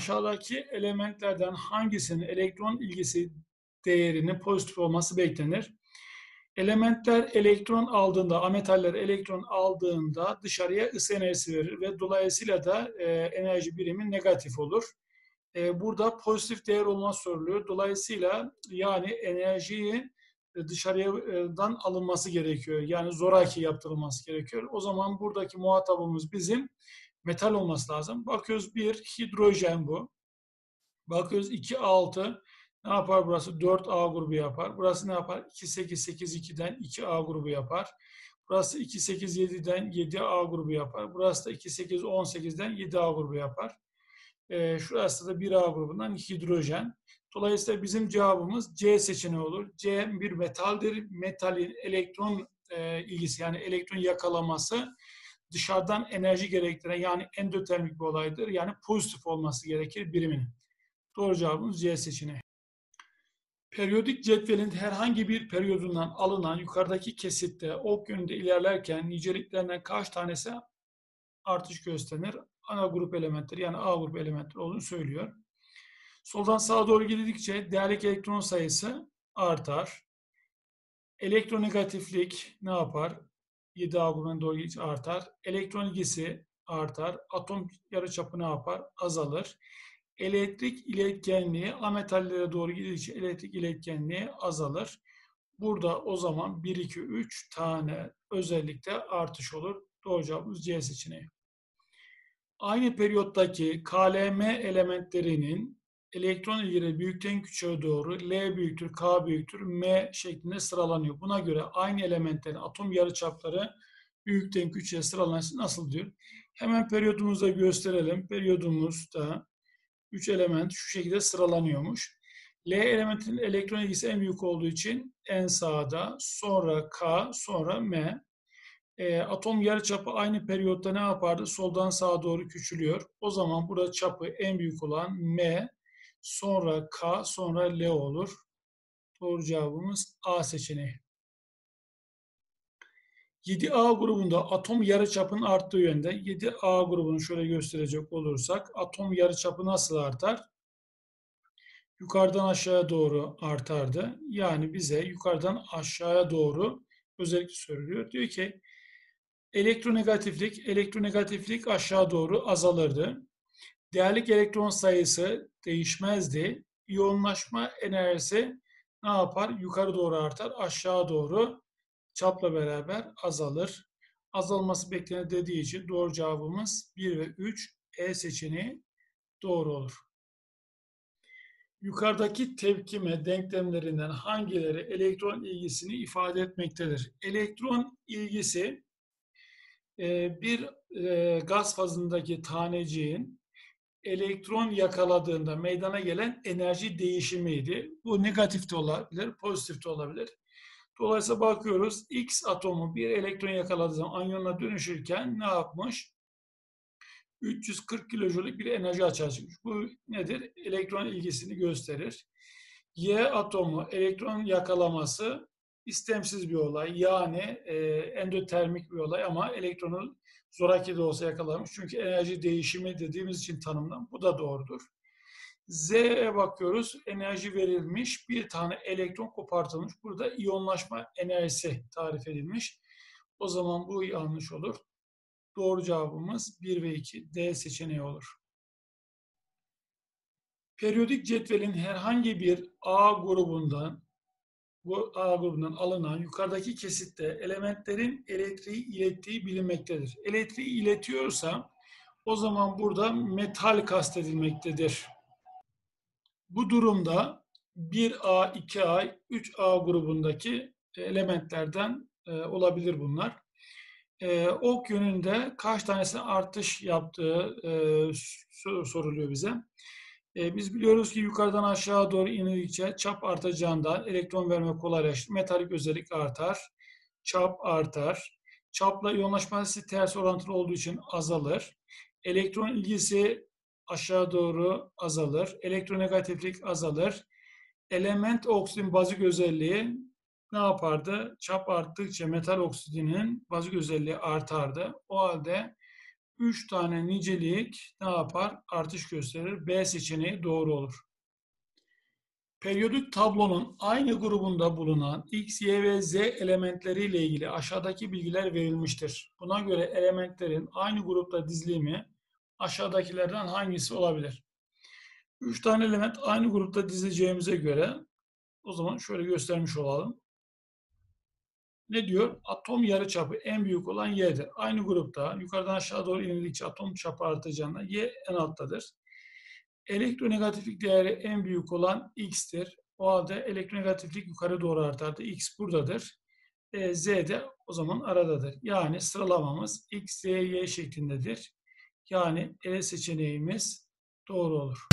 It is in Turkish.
aşağıdaki elementlerden hangisinin elektron ilgisi değerinin pozitif olması beklenir? Elementler elektron aldığında, ametaller elektron aldığında dışarıya ısı enerjisi verir ve dolayısıyla da e, enerji birimi negatif olur. E, burada pozitif değer olması soruluyor. Dolayısıyla yani enerjiyi dışarıdan alınması gerekiyor. Yani zoraki yaptırılması gerekiyor. O zaman buradaki muhatabımız bizim metal olması lazım. Bakıyoruz bir hidrojen bu. Bakıyoruz 2 6 ne yapar burası? 4A grubu yapar. Burası ne yapar? 2 8 8 2'den 2A grubu yapar. Burası 2 8 7'den 7A grubu yapar. Burası da 2 8 18'den 7A grubu yapar. Ee, şurası da 1A grubundan hidrojen. Dolayısıyla bizim cevabımız C seçeneği olur. C bir metaldir. Metalin elektron e, ilgisi yani elektron yakalaması dışarıdan enerji gerektiren yani endotermik bir olaydır. Yani pozitif olması gerekir biriminin. Doğru cevabımız C seçeneği. Periyodik cetvelin herhangi bir periyodundan alınan yukarıdaki kesitte ok yönünde ilerlerken niceliklerinden kaç tanesi artış gösterir? Ana grup elementleri yani A grup elementleri olduğunu söylüyor. Soldan sağa doğru gidildikçe değerlik elektron sayısı artar. Elektronegatiflik ne yapar? 7A grubuna doğru artar. Elektron ilgisi artar. Atom yarıçapı ne yapar? Azalır. Elektrik iletkenliği ametallere doğru gidince elektrik iletkenliği azalır. Burada o zaman 1, 2, 3 tane özellikle artış olur. Doğru cevabımız C seçeneği. Aynı periyottaki KLM elementlerinin elektron ilgileri büyükten küçüğe doğru L büyüktür, K büyüktür, M şeklinde sıralanıyor. Buna göre aynı elementlerin atom yarıçapları büyükten küçüğe sıralanması nasıl diyor? Hemen periyodumuzda gösterelim. Periyodumuzda 3 element şu şekilde sıralanıyormuş. L elementinin elektron ilgisi en büyük olduğu için en sağda, sonra K, sonra M. E, atom yarıçapı aynı periyotta ne yapardı? Soldan sağa doğru küçülüyor. O zaman burada çapı en büyük olan M, sonra K, sonra L olur. Doğru cevabımız A seçeneği. 7A grubunda atom yarıçapının arttığı yönde 7A grubunu şöyle gösterecek olursak atom yarıçapı nasıl artar? Yukarıdan aşağıya doğru artardı. Yani bize yukarıdan aşağıya doğru özellikle söylüyor. Diyor ki elektronegatiflik, elektronegatiflik aşağı doğru azalırdı. Değerlik elektron sayısı değişmezdi. İyonlaşma enerjisi ne yapar? Yukarı doğru artar, aşağı doğru çapla beraber azalır. Azalması beklenir dediği için doğru cevabımız 1 ve 3 E seçeneği doğru olur. Yukarıdaki tepkime denklemlerinden hangileri elektron ilgisini ifade etmektedir? Elektron ilgisi e, bir e, gaz fazındaki taneciğin elektron yakaladığında meydana gelen enerji değişimiydi. Bu negatif de olabilir, pozitif de olabilir. Dolayısıyla bakıyoruz X atomu bir elektron yakaladığı zaman anyonuna dönüşürken ne yapmış? 340 kilojoule'lik bir enerji açığa çıkmış. Bu nedir? Elektron ilgisini gösterir. Y atomu elektron yakalaması istemsiz bir olay. Yani e, endotermik bir olay ama elektronu zoraki de olsa yakalamış. Çünkü enerji değişimi dediğimiz için tanımlan. Bu da doğrudur. Z'ye bakıyoruz. Enerji verilmiş. Bir tane elektron kopartılmış. Burada iyonlaşma enerjisi tarif edilmiş. O zaman bu yanlış olur. Doğru cevabımız 1 ve 2 D seçeneği olur. Periyodik cetvelin herhangi bir A grubundan bu A grubundan alınan yukarıdaki kesitte elementlerin elektriği ilettiği bilinmektedir. Elektriği iletiyorsa o zaman burada metal kastedilmektedir. Bu durumda 1A, 2A, 3A grubundaki elementlerden e, olabilir bunlar. E, ok yönünde kaç tanesine artış yaptığı e, soruluyor bize. E, biz biliyoruz ki yukarıdan aşağı doğru indikçe çap artacağından elektron verme kolaylaşır. Metalik özellik artar. Çap artar. Çapla iyonlaşması ters orantılı olduğu için azalır. Elektron ilgisi aşağı doğru azalır. Elektronegatiflik azalır. Element oksidin bazik özelliği ne yapardı? Çap arttıkça metal oksidinin bazik özelliği artardı. O halde 3 tane nicelik ne yapar? Artış gösterir. B seçeneği doğru olur. Periyodik tablonun aynı grubunda bulunan X, Y ve Z elementleriyle ilgili aşağıdaki bilgiler verilmiştir. Buna göre elementlerin aynı grupta dizilimi aşağıdakilerden hangisi olabilir? 3 tane element aynı grupta dizileceğimize göre o zaman şöyle göstermiş olalım. Ne diyor? Atom yarıçapı en büyük olan Y'dir. Aynı grupta yukarıdan aşağı doğru inildikçe atom çapı artacağına Y en alttadır. Elektronegatiflik değeri en büyük olan X'tir. O halde elektronegatiflik yukarı doğru artardı. X buradadır. E, Z de o zaman aradadır. Yani sıralamamız X, Z, Y şeklindedir. Yani E seçeneğimiz doğru olur.